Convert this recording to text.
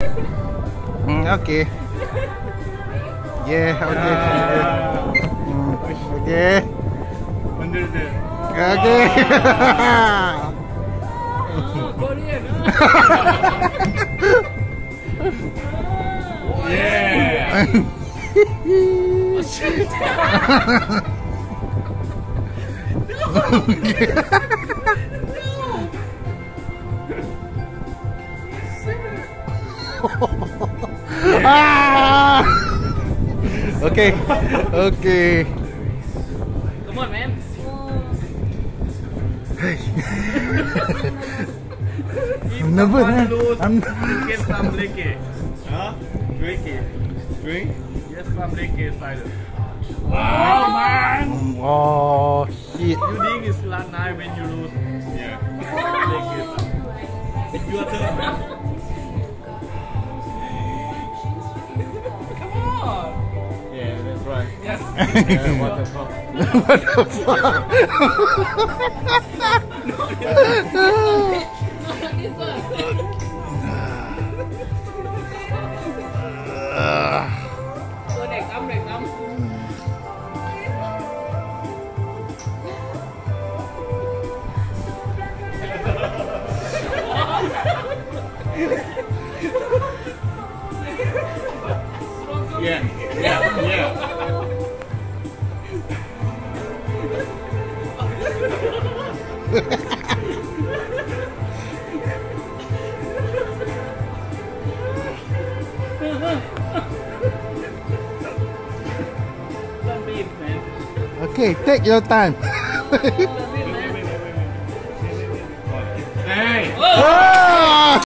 Hmm, okay. Yeah, okay. Hmm, okay. Under the Okay. Oh, Yeah. ah! Okay. Okay. Come on, man. I'm man. I'm Get some liquor. Huh? Drink it. Drink? Yes, some liquor cider. Wow, man! Oh, shit. You think it's last night when you lose? Yeah. Drink it. It's your turn, what the fuck? what the fuck? Tôi đẹp lắm, đẹp lắm. Yeah, yeah, yeah. Okay, take your time.